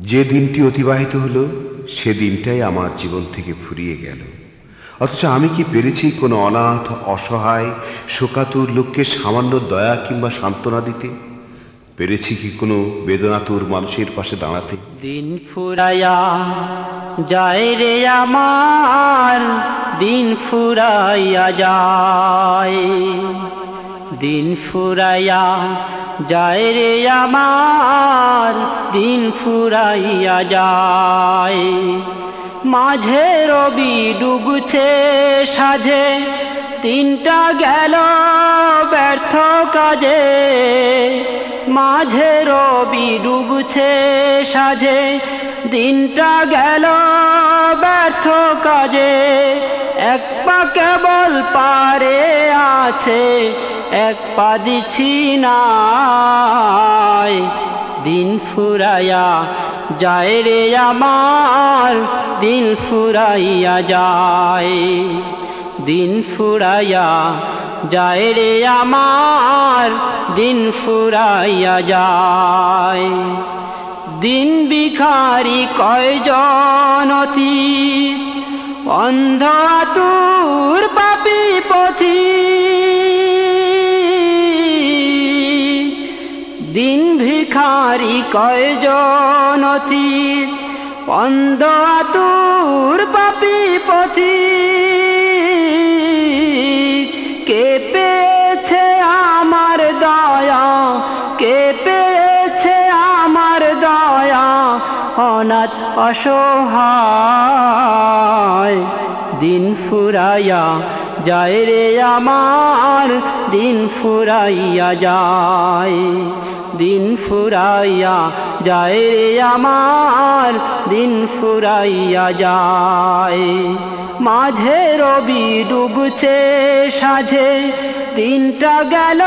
যে দিনটি অতিবাহিত হলো, সে দিনটাই আমার জীবন থেকে ফুরিয়ে গেল। অথচ আমি কি পেরেছি কোনো অনাথ, অসহায়, শোকাতুর লোককে সামান্য দয়া কিংবা সান্ত্বনা দিতে? পেরেছি কি কোনো বেদনাতুর মানুষের পাশে দাঁড়াতে? দিন ফুরাইয়া যায় রে আমার, দিন ফুরাইয়া যায়। দিন ফুরাইয়া যায় রে আমার দিন ফুরাইয়া যায়। মাঝে রবি ডুবছে সাঝে, তিনটা গেল ব্যর্থ কাজে। মাঝে রবি ডুবছে সাঝে দিনটা গেল ব্যর্থ কাজে। এক পা কেবল পারে আছে এক পা দিছি নাই। দিন ফুরাইয়া যায় রে আমার, দিন ফুরাইয়া যায়। দিন ফুরাইয়া যায় রে আমার, দিন ফুরাইয়া যায়। দিন বিখারি কয়জনতি অন্ধ তুর পাপি পথি ভিখারি কয়জনতি অন্ধ তুর পাপি পথি কে পেয়েছে আমার দয়া? কে পেয়েছে আমার দয়া? অনাথ অসহায় দিন ফুরাইয়া যায় রে আমার, দিন ফুরাইয়া যায়। দিন ফুরাইয়া যায় রে আমার, দিন ফুরাইয়া যায়। মাঝে রবি ডুবছে সাঝে, দিনটা গেল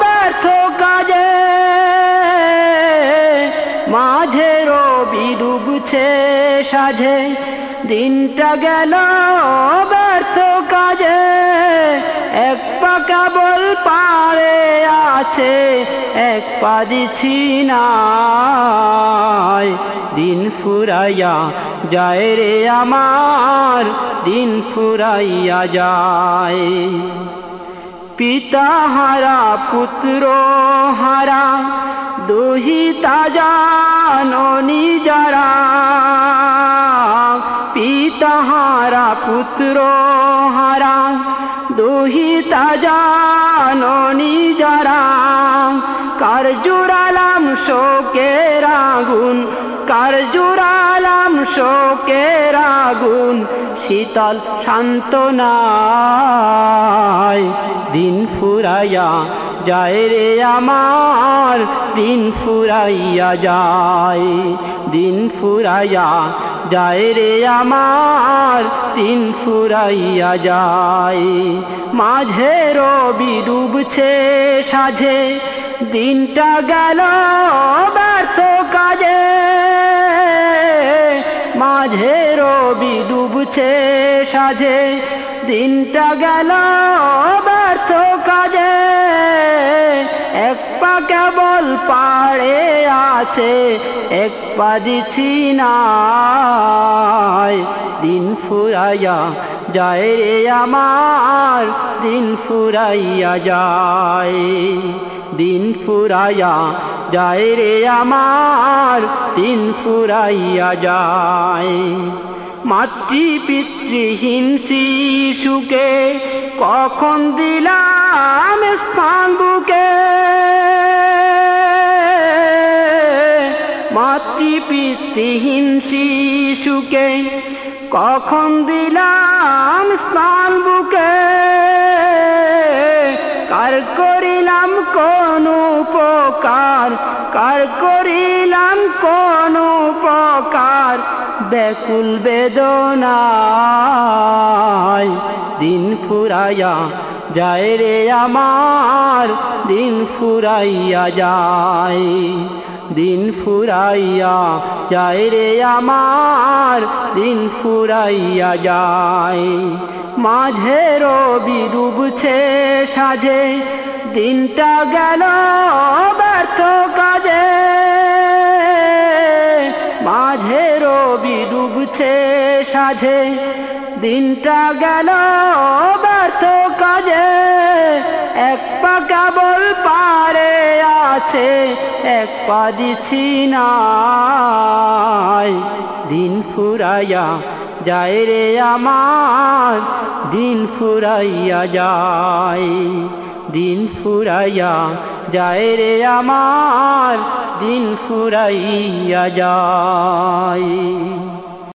ব্যর্থ কাজে। মাঝে রবি ডুবছে সাঝে দিনটা গেল ব্যর্থ কাজে। এক পা কেবল পারে আছে, এক পা দিছি নাই। দিন ফুরাইয়া যায় রে আমার, দিন ফুরাইয়া যায়। পিতা হারা, পুত্র হারা, দুহিতা জাননি যারা পুত্র হারা, দুহিতা জাননি যারা। কার জুড়ালাম শোকের আগুন কার জুড়ালাম শোকের আগুন শীতল শান্ত নাই দিন ফুরাইয়া যায় রে আমার, দিন ফুরাইয়া যায়, দিন ফুরাইয়া যায় রে আমার দিন ফুরাইয়া যায়। মাঝে রবি ডুবছে সাঝে, দিনটা গেল ব্যর্থ কাজে। মাঝে রবি ডুবছে সাঝে, দিনটা গেল ব্যর্থ কাজে। এক পা কেবল পাড়ে আছে, এক পা দিছি নাই। দিন ফুরাইয়া যায় রে আমার, দিন ফুরাইয়া যায়। দিন ফুরাইয়া যায় রে আমার, দিন ফুরাইয়া যায়। মাতৃ পিতৃহীন শিশুকে কখন দিলাম স্থান? পিতৃহীন শিশুকে কখন দিলাম স্থান বুকে? কার করিলাম কোন উপকার? কার করিলাম কোন উপকার? ব্যাকুল বেদনায় দিন ফুরাইয়া যায় রে আমার, দিন ফুরাইয়া যায়। দিন ফুরাইয়া যায় রে আমার, দিন ফুরাইয়া যায়। মাঝে রবি ডুবছে সাজে, দিনটা গেল ব্যর্থ কাজে। মাঝে রবি ডুবছে সাঝে দিনটা গেল ব্যর্থ কাজে। এক পা কেবল পারে আছে, এক পা দিছি নাই। দিন ফুরাইয়া যায় রে আমার, দিন ফুরাইয়া যায়। দিন ফুরাইয়া যায় রে আমার, দিন ফুরাইয়া যায়।